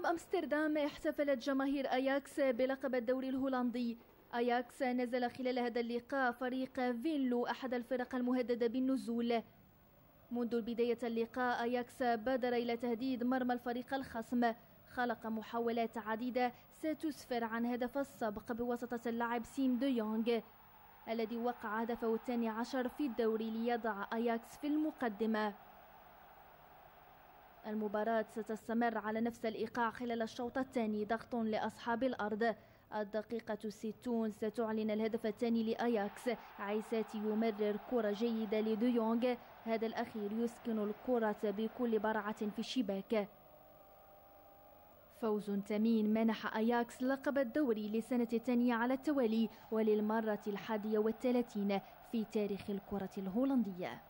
ملعب أمستردام احتفلت جماهير أياكس بلقب الدوري الهولندي. أياكس نزل خلال هذا اللقاء فريق فينلو أحد الفرق المهددة بالنزول. منذ بداية اللقاء أياكس بادر إلى تهديد مرمى الفريق الخصم. خلق محاولات عديدة ستسفر عن هدف السبق بواسطة اللاعب سيم دو يونغ الذي وقع هدفه الثاني عشر في الدوري ليضع أياكس في المقدمة. المباراة ستستمر على نفس الإيقاع خلال الشوط الثاني. ضغط لأصحاب الأرض. الدقيقة الستون ستعلن الهدف الثاني لأياكس. عيساتي يمرر كرة جيدة لديونغ هذا الأخير يسكن الكرة بكل برعة في الشباك. فوز ثمين منح أياكس لقب الدوري للسنة الثانية على التوالي وللمرة الحادية والثلاثين في تاريخ الكرة الهولندية.